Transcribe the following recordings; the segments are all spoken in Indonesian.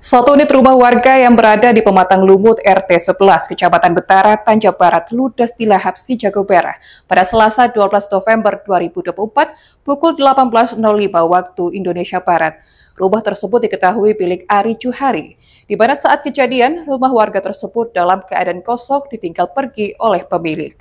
Satu unit rumah warga yang berada di Pematang Lumut RT 11 Kecamatan Betara, Tanjab Barat ludes di lahap si Jago pada Selasa 12 November 2024 pukul 18.05 waktu Indonesia Barat. Rumah tersebut diketahui milik Ari Juhari, di mana saat kejadian rumah warga tersebut dalam keadaan kosong ditinggal pergi oleh pemilik.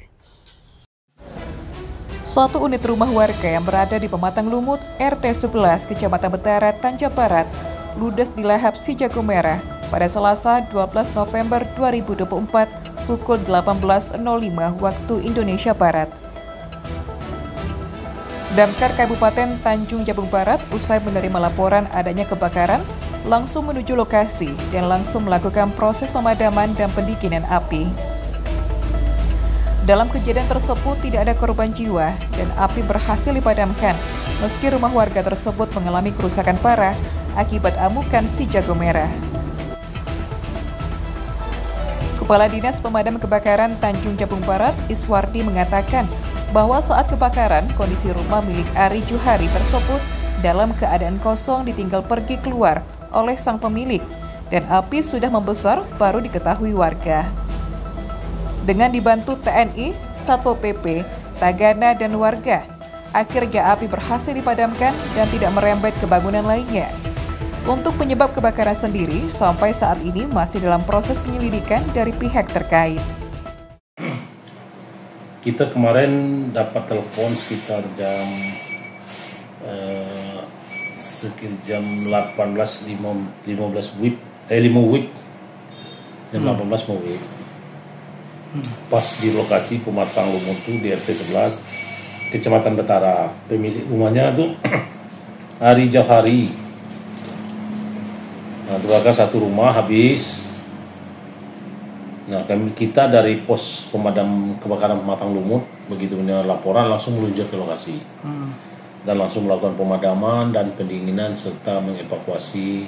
Satu unit rumah warga yang berada di Pematang Lumut RT 11 Kecamatan Betara, Tanjab Barat ludes di lahap si jago merah pada Selasa 12 November 2024 pukul 18.05 waktu Indonesia Barat. Damkar Kabupaten Tanjung Jabung Barat usai menerima laporan adanya kebakaran langsung menuju lokasi dan langsung melakukan proses pemadaman dan pendinginan api. Dalam kejadian tersebut tidak ada korban jiwa dan api berhasil dipadamkan meski rumah warga tersebut mengalami kerusakan parah akibat amukan si jago merah. Kepala Dinas Pemadam Kebakaran Tanjung Jabung Barat, Iswardi mengatakan bahwa saat kebakaran, kondisi rumah milik Ari Juhari tersebut dalam keadaan kosong ditinggal pergi keluar oleh sang pemilik dan api sudah membesar baru diketahui warga. Dengan dibantu TNI, Satpol PP, Tagana, dan warga, akhirnya api berhasil dipadamkan dan tidak merembet ke bangunan lainnya. Untuk penyebab kebakaran sendiri, sampai saat ini masih dalam proses penyelidikan dari pihak terkait. Kita kemarin dapat telepon sekitar jam eh, sekitar jam 18.15 15 WIB eh 5 WIB jam hmm. 18 mau WIB hmm. pas di lokasi pematang Lumuntu di RT 11 Kecamatan Betara pemilik rumahnya tuh Ari Jauhari Nah, terbakar satu rumah habis. Nah, kami kita dari pos pemadam kebakaran pematang lumut begitu mendengar laporan langsung meluncur ke lokasi hmm. dan langsung melakukan pemadaman dan pendinginan serta mengevakuasi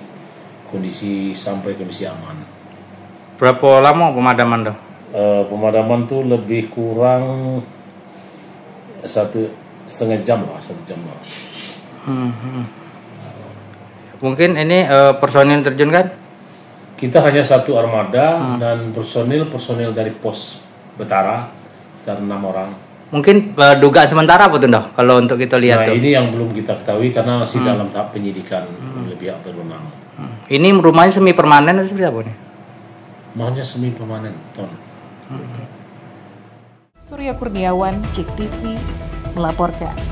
kondisi sampai kondisi aman. Berapa lama pemadaman dong? Uh, pemadaman tuh lebih kurang satu setengah jam lah, satu jam lah. Hmm, hmm. Mungkin ini uh, personil terjun kan? Kita hanya satu armada hmm. dan personil personil dari pos Betara sekitar enam orang. Mungkin uh, dugaan sementara apa tuh? Kalau untuk kita lihat nah, tuh. ini yang belum kita ketahui karena masih hmm. dalam tahap penyidikan hmm. lebih berwenang. Hmm. Ini rumahnya semi permanen atau seperti apa nih? Rumahnya semi permanen, ton. Hmm. Surya Kurniawan, Cek TV melaporkan.